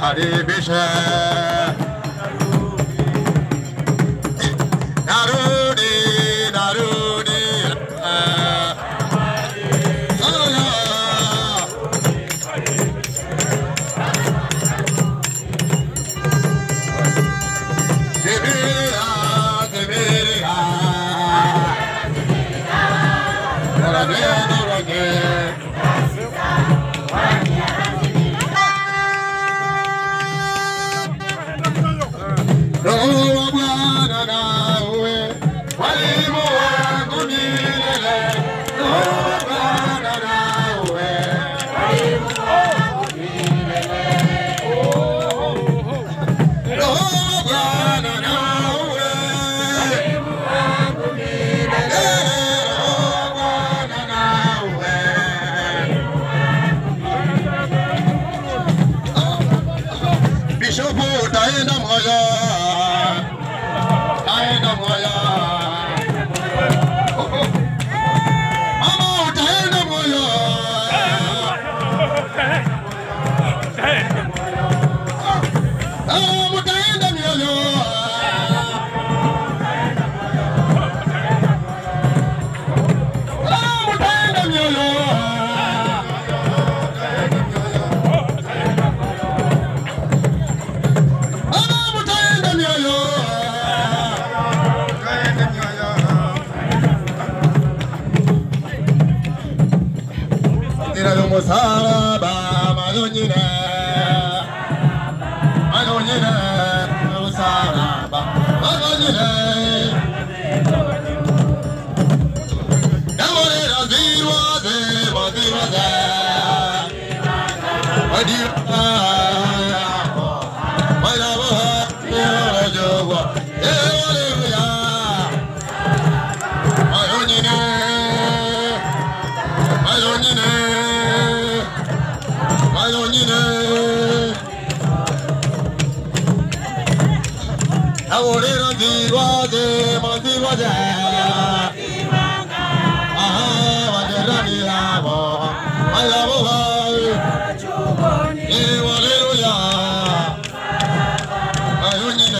Karibisha Naruni Naruni Dorage, Bishop utaenda moyo, utaenda moyo. Mama Razirwa de madirwa de madirwa àwọn oníranjú ìwọ́de mọ̀tí wọ́jà.